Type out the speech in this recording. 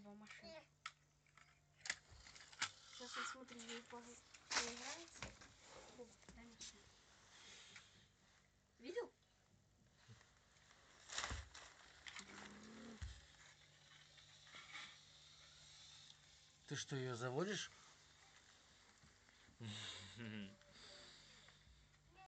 его машину. Сейчас я смотрю, ей поиграется. О, дай машину. Видел? Ты что, ее заводишь?